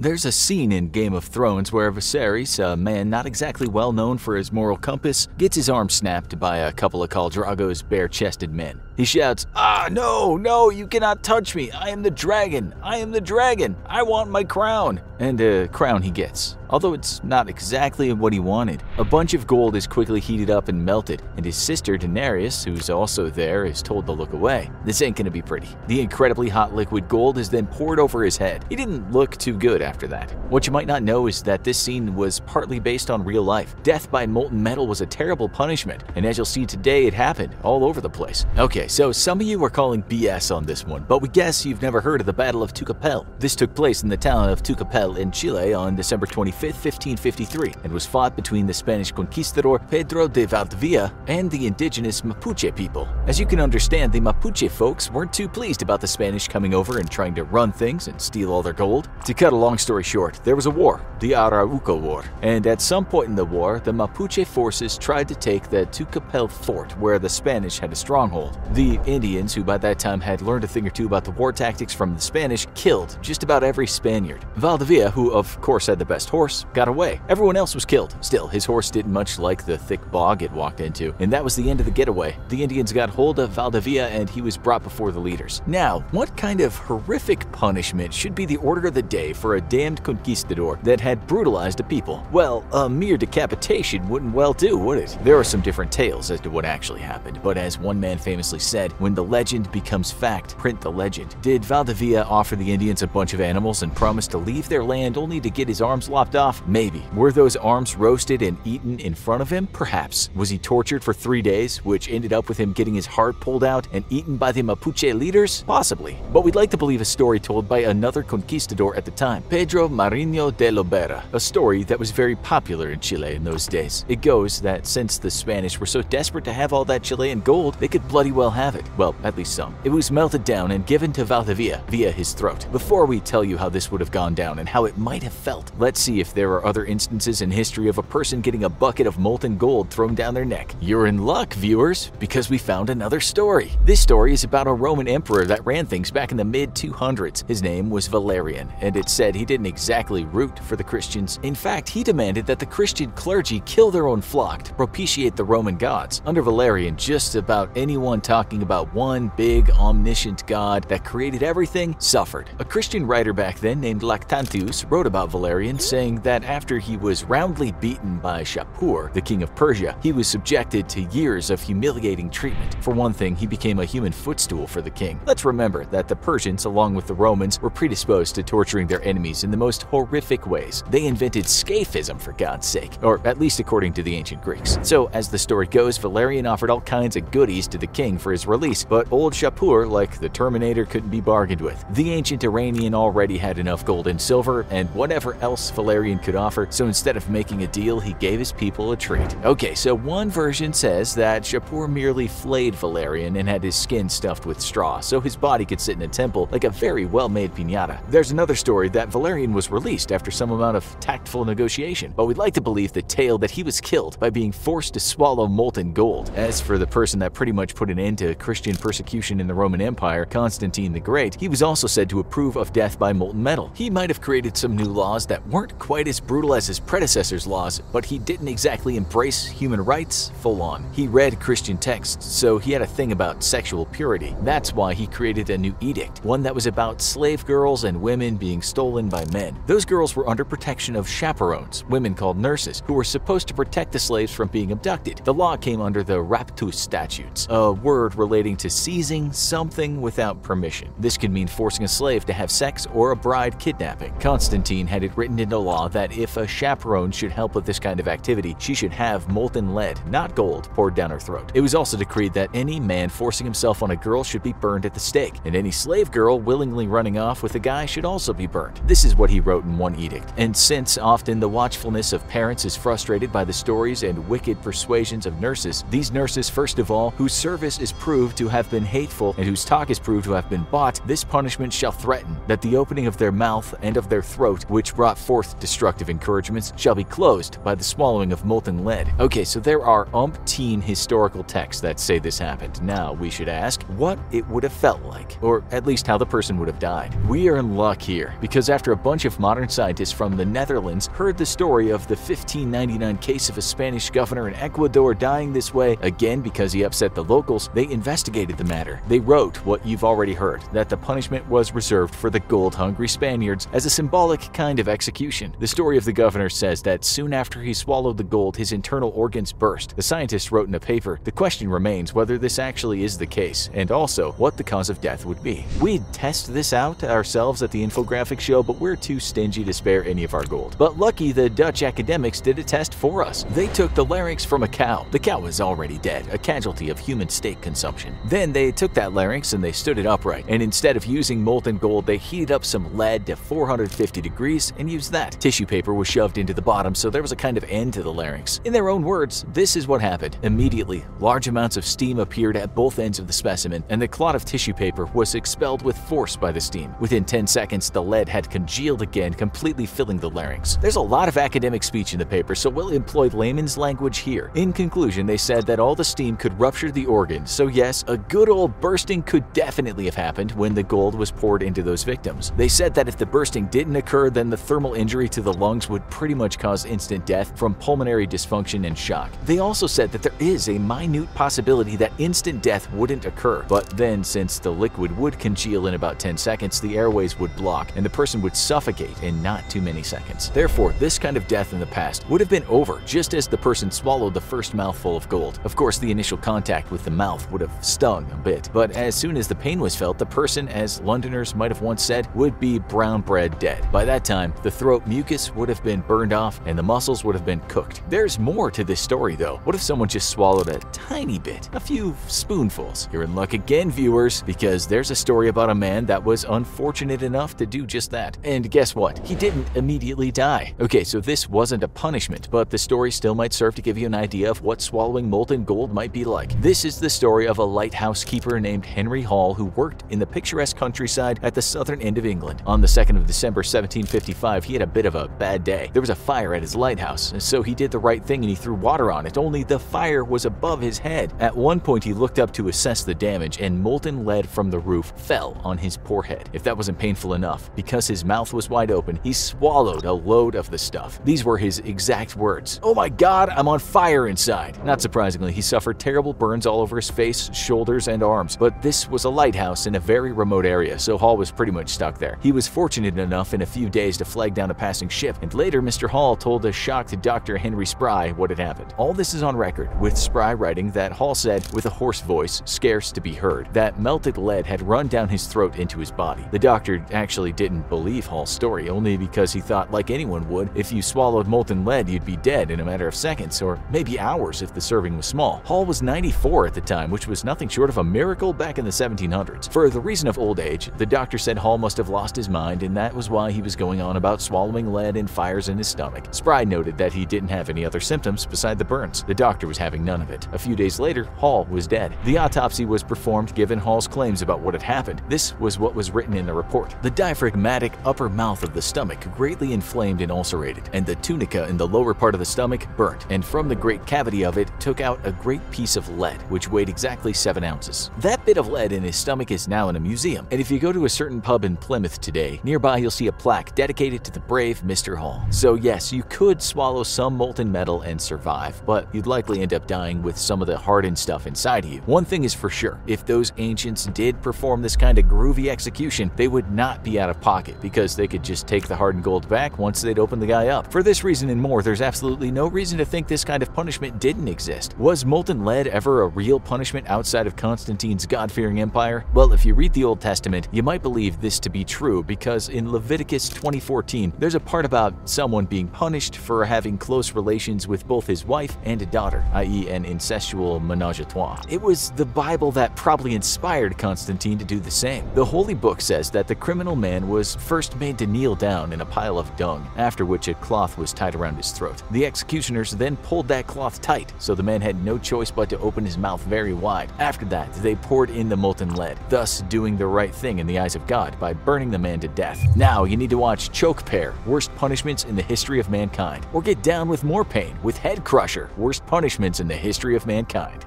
There's a scene in Game of Thrones where Viserys, a man not exactly well known for his moral compass, gets his arm snapped by a couple of Khal Drogo's bare-chested men. He shouts, Ah, no, no, you cannot touch me. I am the dragon. I am the dragon. I want my crown. And a crown he gets although it's not exactly what he wanted. A bunch of gold is quickly heated up and melted, and his sister Daenerys, who's also there, is told to look away. This ain't gonna be pretty. The incredibly hot liquid gold is then poured over his head. He didn't look too good after that. What you might not know is that this scene was partly based on real life. Death by molten metal was a terrible punishment, and as you'll see today, it happened all over the place. Okay, so some of you are calling BS on this one, but we guess you've never heard of the Battle of Tucapel. This took place in the town of Tucapel in Chile on December 25, 1553, and was fought between the Spanish conquistador Pedro de Valdivia and the indigenous Mapuche people. As you can understand, the Mapuche folks weren't too pleased about the Spanish coming over and trying to run things and steal all their gold. To cut a long story short, there was a war, the Arauco War, and at some point in the war, the Mapuche forces tried to take the Tucapel fort where the Spanish had a stronghold. The Indians, who by that time had learned a thing or two about the war tactics from the Spanish, killed just about every Spaniard. Valdivia, who of course had the best horse, horse got away. Everyone else was killed. Still, his horse didn't much like the thick bog it walked into, and that was the end of the getaway. The Indians got hold of Valdivia and he was brought before the leaders. Now, what kind of horrific punishment should be the order of the day for a damned conquistador that had brutalized a people? Well, a mere decapitation wouldn't well do, would it? There are some different tales as to what actually happened, but as one man famously said, when the legend becomes fact, print the legend. Did Valdivia offer the Indians a bunch of animals and promise to leave their land only to get his arms lopped off? Maybe. Were those arms roasted and eaten in front of him? Perhaps. Was he tortured for three days, which ended up with him getting his heart pulled out and eaten by the Mapuche leaders? Possibly. But we'd like to believe a story told by another conquistador at the time, Pedro Mariño de Lobera, a story that was very popular in Chile in those days. It goes that since the Spanish were so desperate to have all that Chilean gold, they could bloody well have it. Well, at least some. It was melted down and given to Valdivia via his throat. Before we tell you how this would have gone down and how it might have felt, let's see if there are other instances in history of a person getting a bucket of molten gold thrown down their neck. You're in luck, viewers, because we found another story. This story is about a Roman emperor that ran things back in the mid-200s. His name was Valerian, and it said he didn't exactly root for the Christians. In fact, he demanded that the Christian clergy kill their own flock to propitiate the Roman gods. Under Valerian, just about anyone talking about one big omniscient god that created everything suffered. A Christian writer back then named Lactantius wrote about Valerian, saying that after he was roundly beaten by Shapur, the king of Persia, he was subjected to years of humiliating treatment. For one thing, he became a human footstool for the king. Let's remember that the Persians, along with the Romans, were predisposed to torturing their enemies in the most horrific ways. They invented scaphism, for God's sake, or at least according to the ancient Greeks. So, as the story goes, Valerian offered all kinds of goodies to the king for his release, but old Shapur, like the Terminator, couldn't be bargained with. The ancient Iranian already had enough gold and silver, and whatever else Valerian could offer, so instead of making a deal, he gave his people a treat. Okay, so one version says that Shapur merely flayed Valerian and had his skin stuffed with straw, so his body could sit in a temple like a very well-made piñata. There's another story that Valerian was released after some amount of tactful negotiation, but we'd like to believe the tale that he was killed by being forced to swallow molten gold. As for the person that pretty much put an end to Christian persecution in the Roman Empire, Constantine the Great, he was also said to approve of death by molten metal. He might have created some new laws that weren't quite as brutal as his predecessor's laws, but he didn't exactly embrace human rights full on. He read Christian texts, so he had a thing about sexual purity. That's why he created a new edict, one that was about slave girls and women being stolen by men. Those girls were under protection of chaperones, women called nurses, who were supposed to protect the slaves from being abducted. The law came under the raptus statutes, a word relating to seizing something without permission. This could mean forcing a slave to have sex or a bride kidnapping. Constantine had it written into law that if a chaperone should help with this kind of activity, she should have molten lead, not gold, poured down her throat. It was also decreed that any man forcing himself on a girl should be burned at the stake, and any slave girl willingly running off with a guy should also be burned. This is what he wrote in one edict. And since often the watchfulness of parents is frustrated by the stories and wicked persuasions of nurses, these nurses, first of all, whose service is proved to have been hateful and whose talk is proved to have been bought, this punishment shall threaten that the opening of their mouth and of their throat, which brought forth destructive encouragements shall be closed by the swallowing of molten lead. Okay, so there are umpteen historical texts that say this happened. Now we should ask what it would have felt like, or at least how the person would have died. We are in luck here, because after a bunch of modern scientists from the Netherlands heard the story of the 1599 case of a Spanish governor in Ecuador dying this way, again because he upset the locals, they investigated the matter. They wrote what you've already heard, that the punishment was reserved for the gold-hungry Spaniards as a symbolic kind of execution. The story of the governor says that soon after he swallowed the gold, his internal organs burst. The scientists wrote in a paper, the question remains whether this actually is the case, and also what the cause of death would be. We'd test this out ourselves at the infographic show, but we're too stingy to spare any of our gold. But lucky the Dutch academics did a test for us. They took the larynx from a cow. The cow was already dead, a casualty of human steak consumption. Then they took that larynx and they stood it upright, and instead of using molten gold, they heated up some lead to 450 degrees and used that. Tissue paper was shoved into the bottom, so there was a kind of end to the larynx. In their own words, this is what happened. Immediately, large amounts of steam appeared at both ends of the specimen, and the clot of tissue paper was expelled with force by the steam. Within 10 seconds, the lead had congealed again, completely filling the larynx. There's a lot of academic speech in the paper, so we'll employ layman's language here. In conclusion, they said that all the steam could rupture the organ, so yes, a good old bursting could definitely have happened when the gold was poured into those victims. They said that if the bursting didn't occur, then the thermal injury to the lungs would pretty much cause instant death from pulmonary dysfunction and shock. They also said that there is a minute possibility that instant death wouldn't occur, but then since the liquid would congeal in about 10 seconds, the airways would block and the person would suffocate in not too many seconds. Therefore, this kind of death in the past would have been over just as the person swallowed the first mouthful of gold. Of course, the initial contact with the mouth would have stung a bit, but as soon as the pain was felt, the person, as Londoners might have once said, would be brown bread dead. By that time, the throat mucus would have been burned off and the muscles would have been cooked. There's more to this story though. What if someone just swallowed a tiny bit, a few spoonfuls? You're in luck again, viewers, because there's a story about a man that was unfortunate enough to do just that. And guess what? He didn't immediately die. Okay, so this wasn't a punishment, but the story still might serve to give you an idea of what swallowing molten gold might be like. This is the story of a lighthouse keeper named Henry Hall who worked in the picturesque countryside at the southern end of England. On the 2nd of December 1755, he had a bit of a bad day. There was a fire at his lighthouse, so he did the right thing and he threw water on it, only the fire was above his head. At one point, he looked up to assess the damage, and molten lead from the roof fell on his poor head. If that wasn't painful enough, because his mouth was wide open, he swallowed a load of the stuff. These were his exact words Oh my god, I'm on fire inside. Not surprisingly, he suffered terrible burns all over his face, shoulders, and arms, but this was a lighthouse in a very remote area, so Hall was pretty much stuck there. He was fortunate enough in a few days to flag down a passing ship, and later Mr. Hall told a shocked Dr. Henry Spry what had happened. All this is on record, with Spry writing that Hall said, with a hoarse voice, scarce to be heard, that melted lead had run down his throat into his body. The doctor actually didn't believe Hall's story, only because he thought, like anyone would, if you swallowed molten lead, you'd be dead in a matter of seconds, or maybe hours if the serving was small. Hall was 94 at the time, which was nothing short of a miracle back in the 1700s. For the reason of old age, the doctor said Hall must have lost his mind, and that was why he was going on about swallowing lead and fires in his stomach. Spry noted that he didn't have any other symptoms beside the burns. The doctor was having none of it. A few days later, Hall was dead. The autopsy was performed given Hall's claims about what had happened. This was what was written in the report. The diaphragmatic upper mouth of the stomach greatly inflamed and ulcerated, and the tunica in the lower part of the stomach burnt, and from the great cavity of it took out a great piece of lead, which weighed exactly 7 ounces. That bit of lead in his stomach is now in a museum, and if you go to a certain pub in Plymouth today, nearby you'll see a plaque dedicated to the brave Mr. Hall. So yes, you could swallow some molten metal and survive, but you'd likely end up dying with some of the hardened stuff inside you. One thing is for sure, if those ancients did perform this kind of groovy execution, they would not be out of pocket because they could just take the hardened gold back once they'd open the guy up. For this reason and more, there's absolutely no reason to think this kind of punishment didn't exist. Was molten lead ever a real punishment outside of Constantine's God-fearing empire? Well, if you read the Old Testament, you might believe this to be true because in Leviticus 20:14, there's a part about someone being punished for having close relations with both his wife and a daughter, i.e. an incestual menage a trois. It was the Bible that probably inspired Constantine to do the same. The Holy Book says that the criminal man was first made to kneel down in a pile of dung, after which a cloth was tied around his throat. The executioners then pulled that cloth tight, so the man had no choice but to open his mouth very wide. After that, they poured in the molten lead, thus doing the right thing in the eyes of God by burning the man to death. Now you need to watch Choke worth Worst Punishments in the History of Mankind, or get down with more pain with Head Crusher Worst Punishments in the History of Mankind.